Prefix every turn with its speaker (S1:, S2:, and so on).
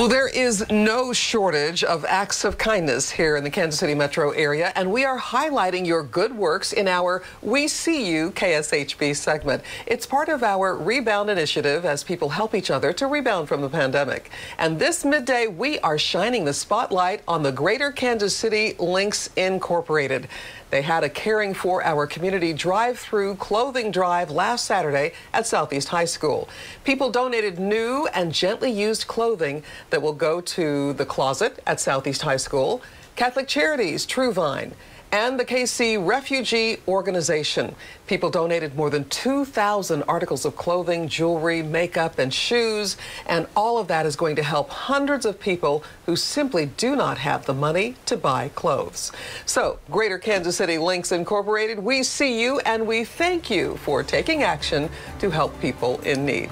S1: Well, there is no shortage of acts of kindness here in the Kansas City metro area, and we are highlighting your good works in our We See You KSHB segment. It's part of our Rebound initiative as people help each other to rebound from the pandemic. And this midday, we are shining the spotlight on the Greater Kansas City Links Incorporated. They had a Caring for Our Community drive-through clothing drive last Saturday at Southeast High School. People donated new and gently used clothing that will go to the closet at Southeast High School, Catholic Charities, True-Vine, and the KC Refugee Organization. People donated more than 2,000 articles of clothing, jewelry, makeup, and shoes, and all of that is going to help hundreds of people who simply do not have the money to buy clothes. So, Greater Kansas City Links Incorporated, we see you and we thank you for taking action to help people in need.